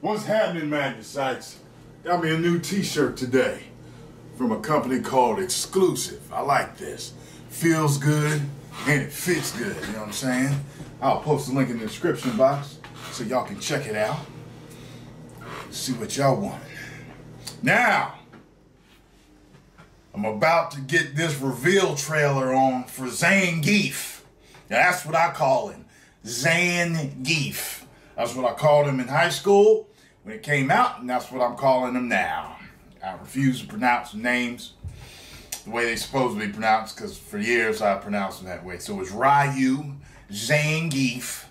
What's happening, Magnites? Got me a new t-shirt today from a company called Exclusive. I like this. Feels good and it fits good, you know what I'm saying? I'll post the link in the description box so y'all can check it out. See what y'all want. Now, I'm about to get this reveal trailer on for Zangief. That's what I call him. Zangief. That's what I called him in high school when it came out, and that's what I'm calling him now. I refuse to pronounce names the way they're supposed to be pronounced because for years I pronounced them that way. So it's Ryu, Zangief,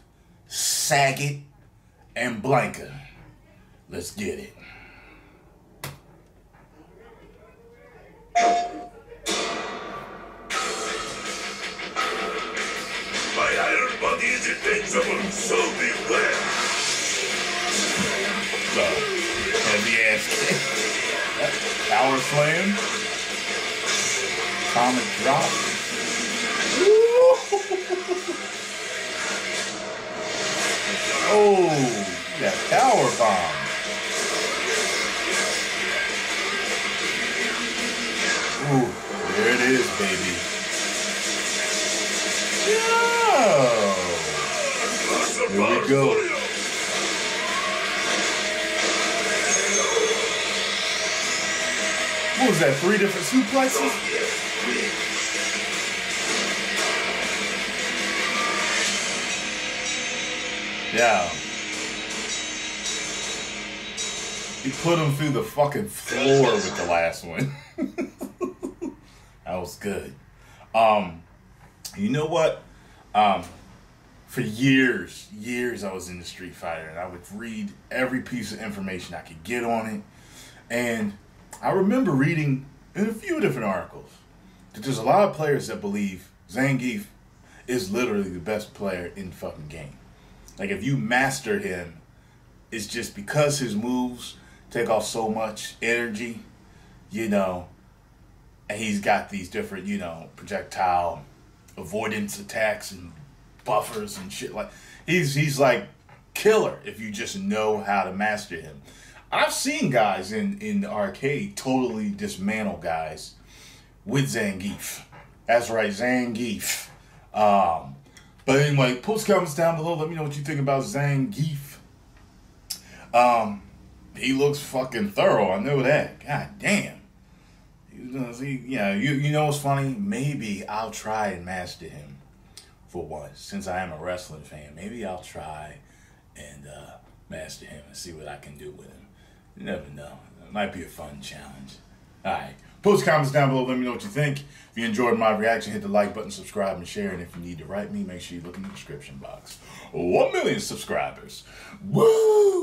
Sagat, and Blanka. Let's get it. My iron body is invincible, so beware. So, heavy ass kick. Power slam. Comic drop. oh, yeah, power bomb. Baby. Yo. Here we go. What was that? Three different suplexes? Yeah. He put him through the fucking floor with the last one. that was good. Um, you know what? Um, for years, years I was in the Street Fighter and I would read every piece of information I could get on it. And I remember reading in a few different articles that there's a lot of players that believe Zangief is literally the best player in the fucking game. Like if you master him, it's just because his moves take off so much energy, you know, and he's got these different, you know, projectile avoidance attacks and buffers and shit like he's he's like killer if you just know how to master him. I've seen guys in in the arcade totally dismantle guys with Zangief. That's right, Zangief. Um, but anyway, post comments down below. Let me know what you think about Zangief. Um, he looks fucking thorough. I know that. God damn. He, yeah, you you know what's funny? Maybe I'll try and master him for once, since I am a wrestling fan. Maybe I'll try and uh, master him and see what I can do with him. You never know. It might be a fun challenge. All right. Post comments down below. Let me know what you think. If you enjoyed my reaction, hit the like button, subscribe, and share. And if you need to write me, make sure you look in the description box. One million subscribers. Woo!